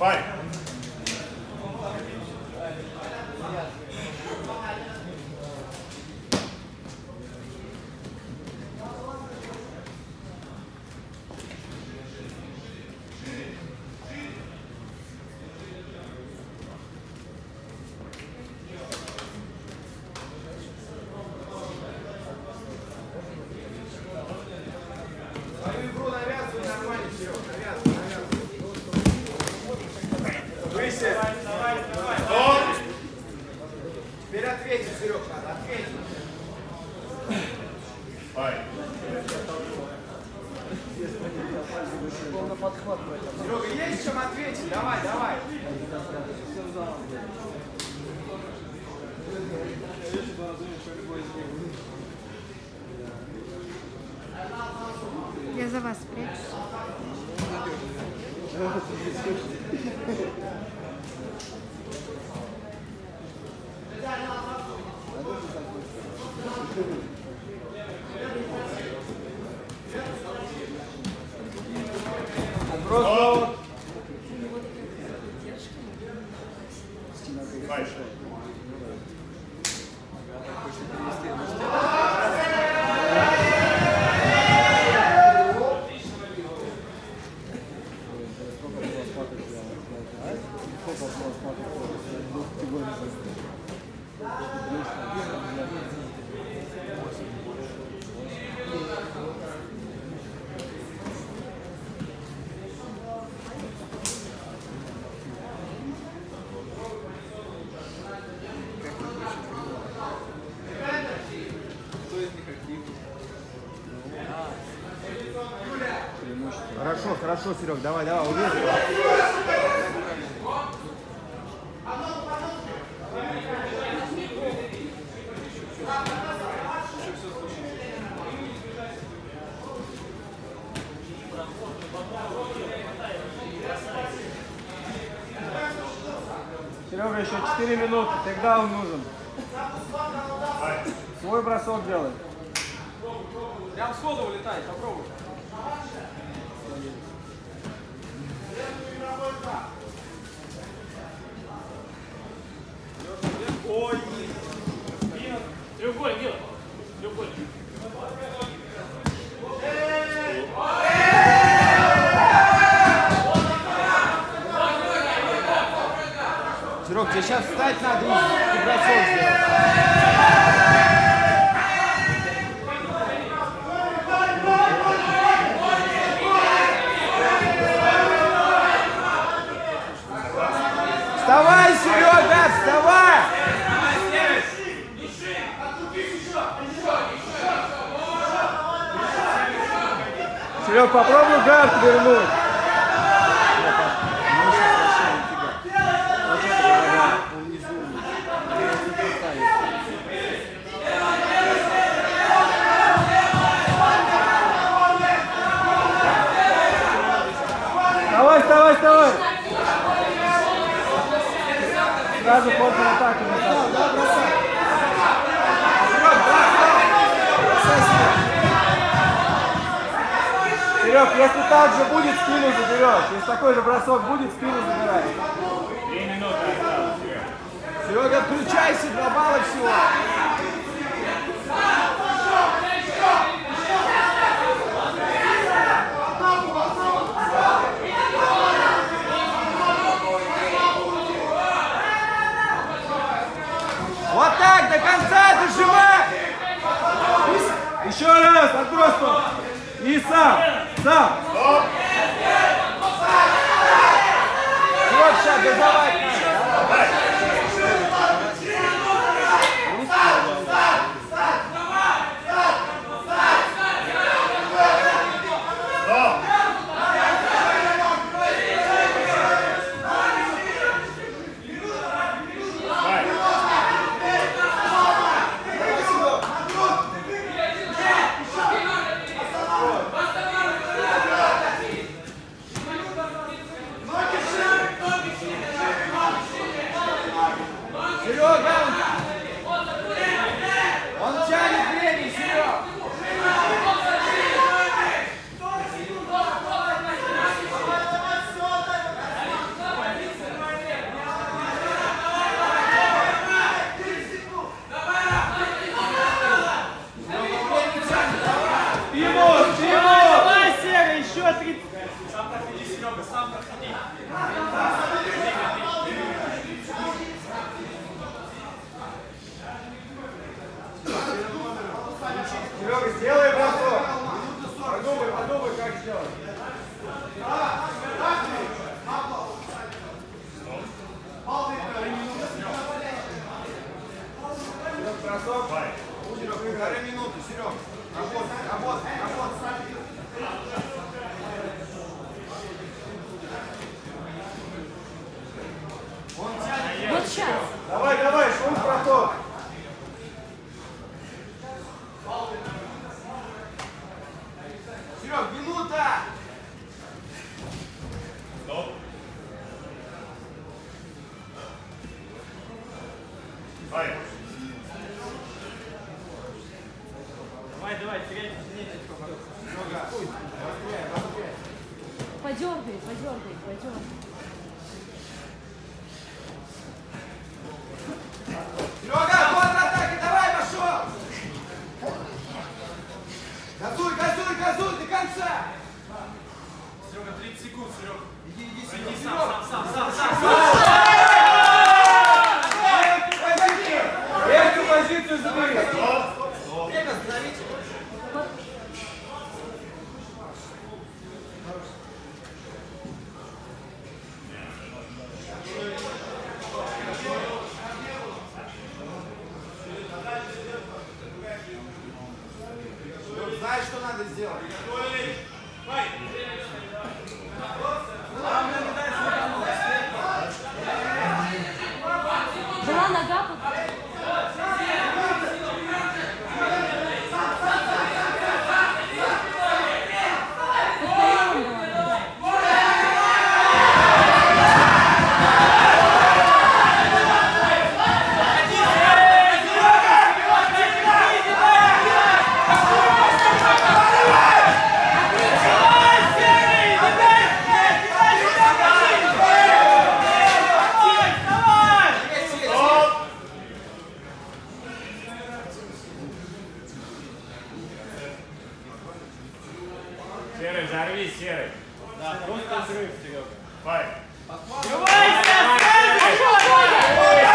Fight. Серега, есть чем ответить? Давай, давай. Я за вас спрячусь. Стоп. Хорошо, хорошо, Серег, давай, давай, уверен. Серега, еще 4 минуты, тогда он нужен. Свой бросок делай. Прям сходу вылетай, попробуй. Серег, тебе сейчас встать надо и бросок. Вставай, Серега, вставай! Серег, попробуй гард вернуть. Давай, вставай, вставай. Серег, если так же будет, спину заберешь. Если такой же бросок будет, спину забирай. Три минуты осталось. Серега, включайся, два балла всего. Вот так, до конца дожимай! Еще раз, отброс тут. И сам, сам. Вот сейчас газовать надо. Стоп. Fight. 30. Сам проходи, Серега, сам проходи. Серега, сделай бросок. Подумай, подумай, как сделать. Бросок. Полторы минуты, Серег. Работай, работай. Вот сейчас. Давай, давай, шум бросок. Серег, минута! Стоп. Файт. Давай, давай, теряй быстрее. Подергай, подергай, подергай. Серега, контратаки, давай, пошел! Газуй, газуй, газуй до конца! Серега, 30 секунд, Серега. Иди, иди, Серега, сам, сам, сам, сам, сам. Эту позицию забери! Знаешь, что надо сделать? Была Серый, взорвись, Серый. Да, просто взрыв, Серега. Файт. Стоп. Хорош, Серый.